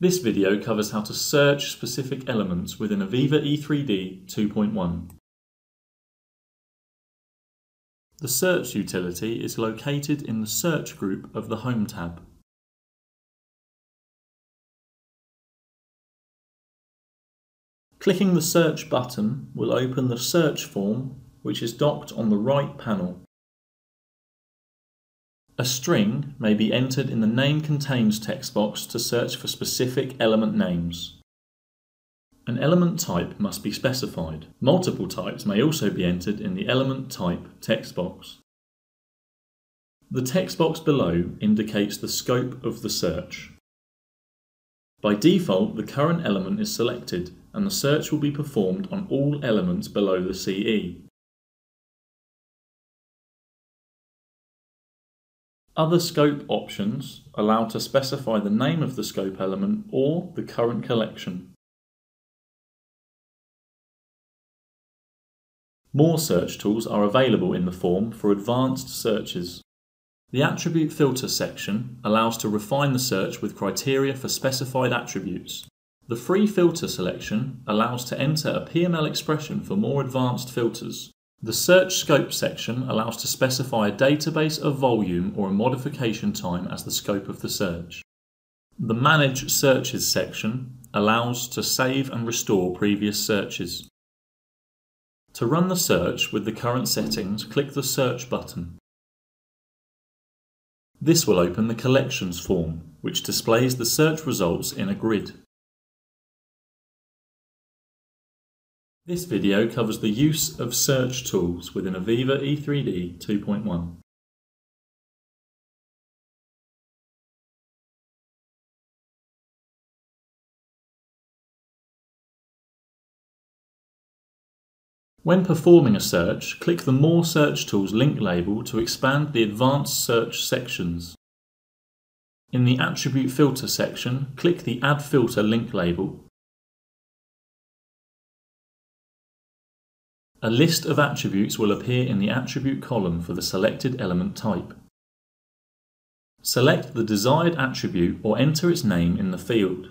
This video covers how to search specific elements within Aveva E3D 2.1. The search utility is located in the search group of the Home tab. Clicking the search button will open the search form which is docked on the right panel. A string may be entered in the Name Contains text box to search for specific element names. An element type must be specified. Multiple types may also be entered in the Element Type text box. The text box below indicates the scope of the search. By default, the current element is selected and the search will be performed on all elements below the CE. Other scope options allow to specify the name of the scope element or the current collection. More search tools are available in the form for advanced searches. The Attribute Filter section allows to refine the search with criteria for specified attributes. The Free Filter selection allows to enter a PML expression for more advanced filters. The Search Scope section allows to specify a database of volume or a modification time as the scope of the search. The Manage Searches section allows to save and restore previous searches. To run the search with the current settings, click the Search button. This will open the Collections form, which displays the search results in a grid. This video covers the use of search tools within Aveva E3D 2.1. When performing a search, click the More Search Tools link label to expand the Advanced Search sections. In the Attribute Filter section, click the Add Filter link label A list of attributes will appear in the attribute column for the selected element type. Select the desired attribute or enter its name in the field.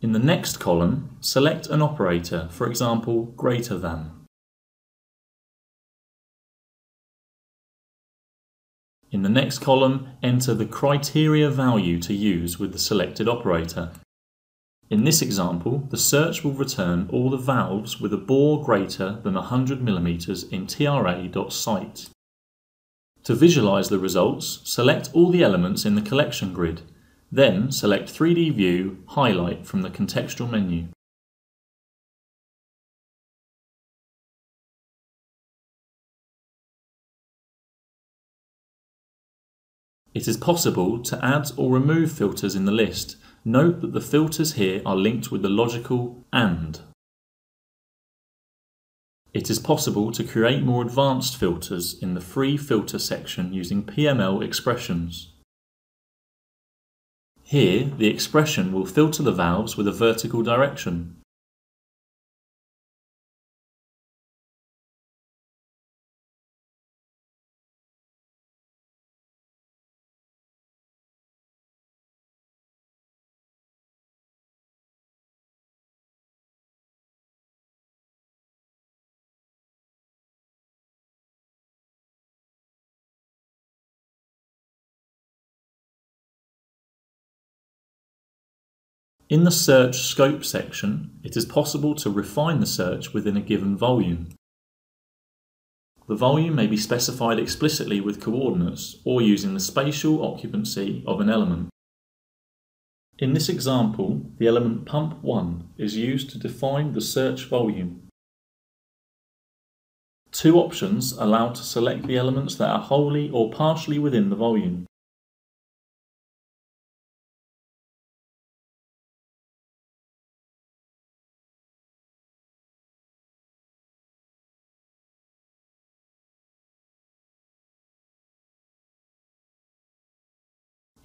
In the next column, select an operator, for example, greater than. In the next column, enter the criteria value to use with the selected operator. In this example, the search will return all the valves with a bore greater than 100 mm in tra.site. To visualize the results, select all the elements in the collection grid, then select 3D View Highlight from the contextual menu. It is possible to add or remove filters in the list. Note that the filters here are linked with the logical AND. It is possible to create more advanced filters in the free filter section using PML expressions. Here, the expression will filter the valves with a vertical direction. In the Search Scope section, it is possible to refine the search within a given volume. The volume may be specified explicitly with coordinates or using the spatial occupancy of an element. In this example, the element pump 1 is used to define the search volume. Two options allow to select the elements that are wholly or partially within the volume.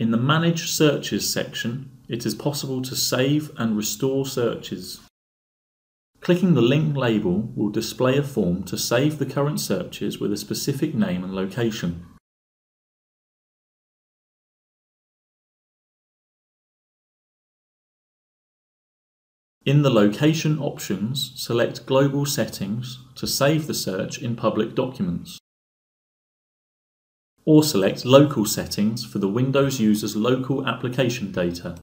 In the Manage Searches section, it is possible to save and restore searches. Clicking the link label will display a form to save the current searches with a specific name and location. In the Location options, select Global Settings to save the search in public documents. Or select Local Settings for the Windows user's local application data.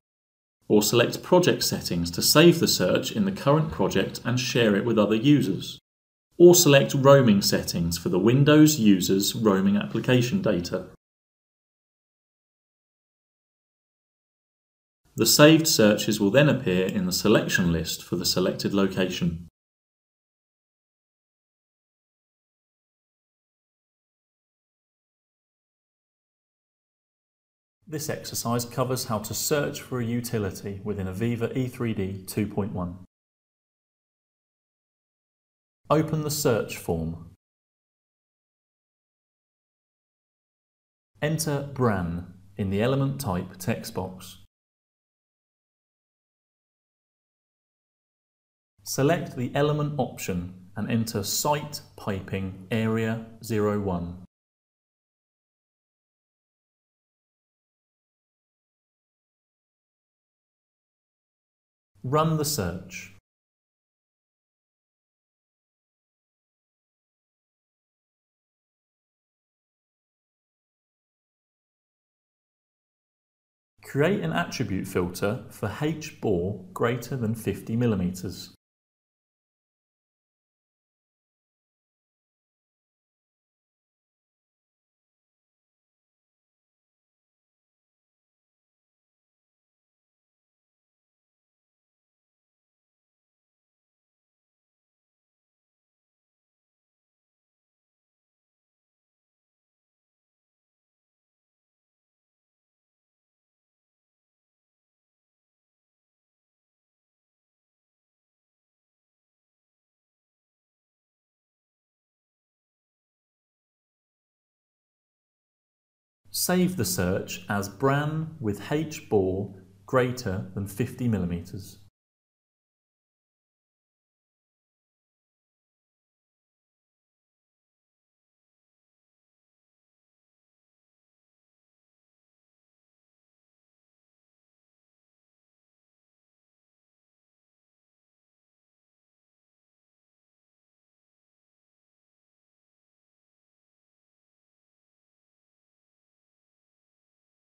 Or select Project Settings to save the search in the current project and share it with other users. Or select Roaming Settings for the Windows user's roaming application data. The saved searches will then appear in the selection list for the selected location. This exercise covers how to search for a utility within Aveva E3D 2.1. Open the search form. Enter BRAN in the element type text box. Select the element option and enter Site Piping Area 01. Run the search. Create an attribute filter for H bore greater than 50 millimeters. Save the search as Bran with H bore greater than 50 millimeters.